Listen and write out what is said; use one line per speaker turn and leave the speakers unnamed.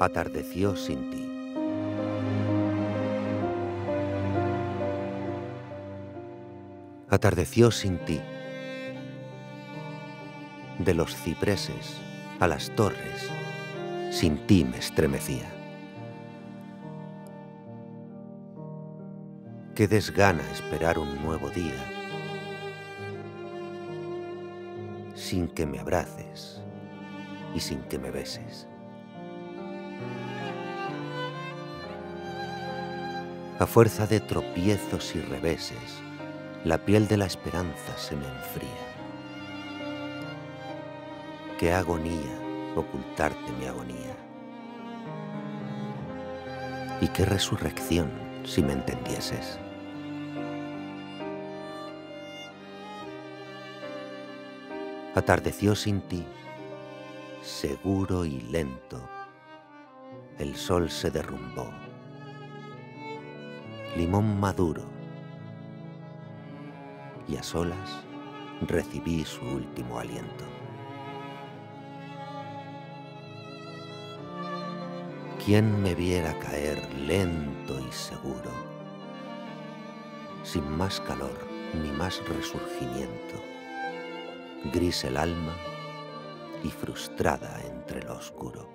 Atardeció sin ti. Atardeció sin ti. De los cipreses a las torres, sin ti me estremecía. Qué desgana esperar un nuevo día sin que me abraces y sin que me beses. A fuerza de tropiezos y reveses, la piel de la esperanza se me enfría. Qué agonía ocultarte mi agonía. Y qué resurrección si me entendieses. Atardeció sin ti, seguro y lento. El sol se derrumbó. Limón maduro. Y a solas recibí su último aliento. ¿Quién me viera caer lento y seguro, sin más calor ni más resurgimiento, gris el alma y frustrada entre lo oscuro?